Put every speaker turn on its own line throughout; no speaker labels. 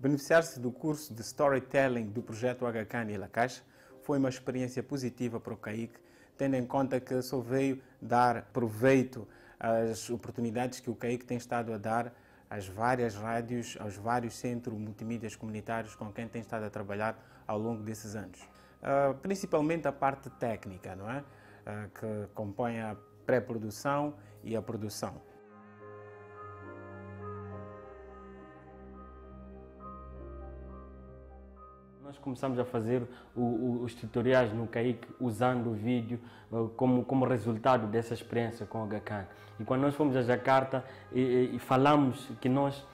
Beneficiar-se do curso de Storytelling do projeto HCAN e La Caixa foi uma experiência positiva para o CAIC, tendo em conta que só veio dar proveito às oportunidades que o CAIC tem estado a dar às várias rádios, aos vários centros multimídias comunitários com quem tem estado a trabalhar ao longo desses anos. Uh, principalmente a parte técnica, não é? Uh, que compõe a pré-produção e a produção.
Nós começamos a fazer o, o, os tutoriais no CAIC usando o vídeo uh, como, como resultado dessa experiência com o HCAN. E quando nós fomos a Jakarta e, e falamos que nós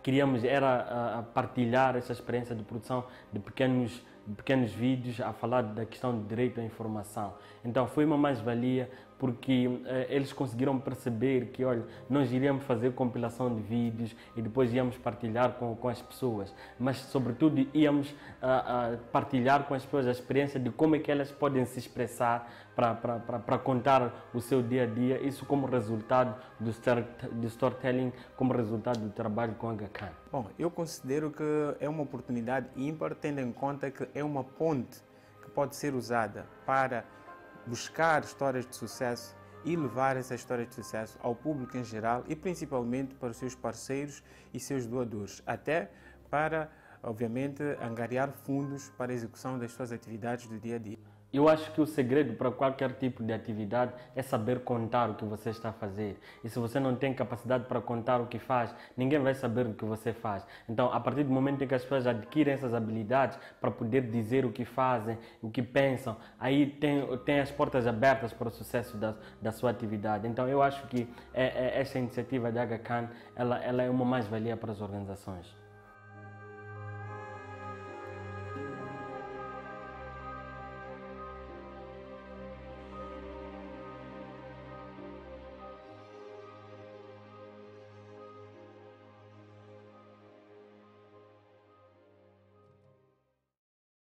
queríamos era uh, partilhar essa experiência de produção de pequenos pequenos vídeos a falar da questão de direito à informação. Então foi uma mais-valia porque eh, eles conseguiram perceber que, olha, nós iríamos fazer compilação de vídeos e depois íamos partilhar com, com as pessoas, mas sobretudo íamos uh, uh, partilhar com as pessoas a experiência de como é que elas podem se expressar para contar o seu dia a dia, isso como resultado do, do storytelling, como resultado do trabalho com a HK.
Bom, eu considero que é uma oportunidade ímpar, tendo em conta que é uma ponte que pode ser usada para buscar histórias de sucesso e levar essas histórias de sucesso ao público em geral e principalmente para os seus parceiros e seus doadores, até para, obviamente, angariar fundos para a execução das suas atividades do dia a dia.
Eu acho que o segredo para qualquer tipo de atividade é saber contar o que você está a fazer. E se você não tem capacidade para contar o que faz, ninguém vai saber o que você faz. Então, a partir do momento em que as pessoas adquirem essas habilidades para poder dizer o que fazem, o que pensam, aí tem, tem as portas abertas para o sucesso da, da sua atividade. Então, eu acho que é, é, essa iniciativa da HCAN ela, ela é uma mais-valia para as organizações.